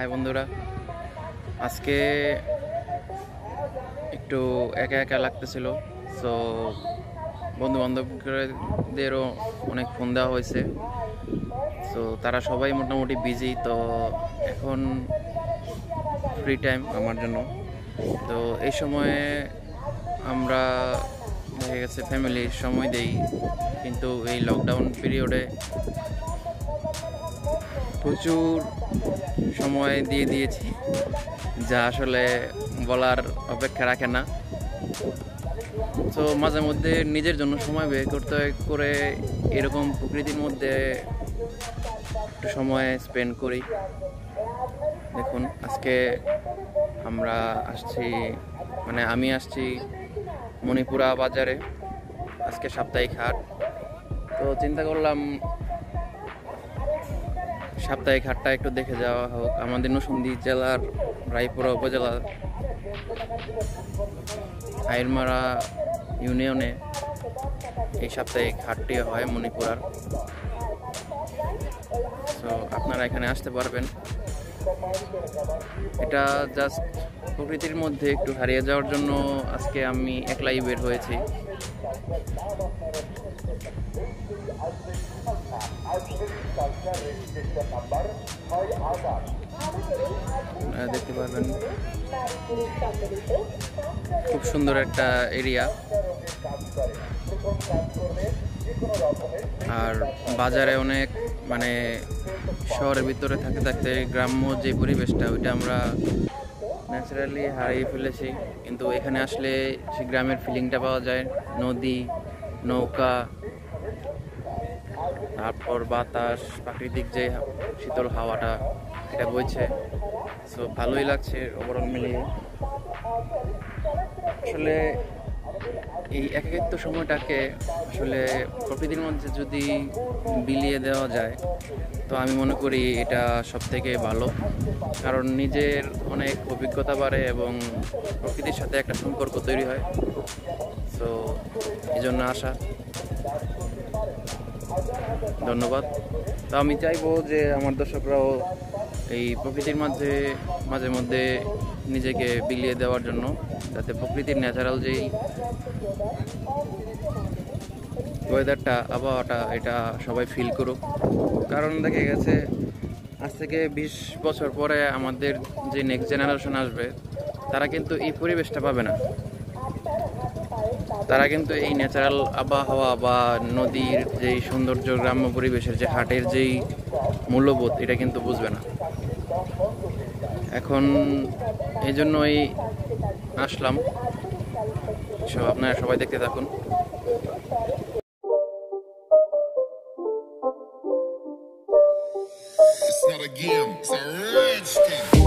High বন্ধুরা। আজকে একটু একা একা লাগতেছিল সো বন্ধু বান্ধবদেরও অনেক ফোন দেওয়া হয়েছে। সো তারা সবাই মোটামুটি বিজি তো এখন ফ্রি টাইম আমার জন্য। তো এই সময়ে আমরা দেখা গেছে ফ্যামিলির সময় দেই, কিন্তু এই লকডাউন পিরিয়ডে প্রচুর সময় দিয়ে দিয়েছি, যা আসলে বলার অপেক্ষা রাখে না। তো মাঝে মধ্যে নিজের জন্য সময় বের করতে করে এরকম প্রকৃতির মধ্যে একটু সময় স্পেন্ড করি। দেখুন, আজকে আমরা আসছি মানে আমি আসছি মণিপুরা বাজারে, আজকে সাপ্তাহিক হাট। তো চিন্তা করলাম সাপ্তাহিক হাটটা একটু দেখে যাওয়া হোক। আমাদের নসুন্দি জেলার রায়পুরা উপজেলার আইরমারা ইউনিয়নে এই সাপ্তাহিক হাটটি হয় মণিপুরার। তো আপনারা এখানে আসতে পারবেন। এটা জাস্ট প্রকৃতির মধ্যে একটু হারিয়ে যাওয়ার জন্য আজকে আমি একলাই বের হয়েছি। দেখতে পারবেন খুব সুন্দর একটা এরিয়া আর বাজারে অনেক মানে শহরের ভিতরে থাকতে থাকতে গ্রাম্য যে পরিবেশটা, ওইটা আমরা ন্যাচারালি হারিয়ে ফেলেছি। কিন্তু এখানে আসলে সেই গ্রামের ফিলিংটা পাওয়া যায়। নদী, নৌকা তারপর বাতাস, প্রাকৃতিক যে শীতল হাওয়াটা, এটা বইছে। সো ভালোই লাগছে ওভারঅল মিলিয়ে। আসলে এই একাকিত্ব সময়টাকে আসলে প্রকৃতির মধ্যে যদি বিলিয়ে দেওয়া যায়, তো আমি মনে করি এটা সব থেকে ভালো। কারণ নিজের অনেক অভিজ্ঞতা বাড়ে এবং প্রকৃতির সাথে একটা সম্পর্ক তৈরি হয়। তো এই জন্য আসা ধন্যবাদ। তো আমি চাইব যে আমার দর্শকরাও এই প্রকৃতির মাঝে মাঝে মধ্যে নিজেকে বিলিয়ে দেওয়ার জন্য, যাতে প্রকৃতির ন্যাচারাল যেই ওয়েদারটা আবহাওয়াটা, এটা সবাই ফিল করুক। কারণ দেখে গেছে, আজ থেকে বিশ বছর পরে আমাদের যে নেক্সট জেনারেশন আসবে, তারা কিন্তু এই পরিবেশটা পাবে না। তারা কিন্তু এই ন্যাচারাল আবহাওয়া বা নদীর যেই সৌন্দর্য গ্রাম্য পরিবেশের যে হাটের যেই মূল্যবোধ এটা কিন্তু বুঝবে না। এখন এই জন্যই আসলাম। সব আপনারা সবাই দেখতে থাকুন। It's not a game, it's a rich thing.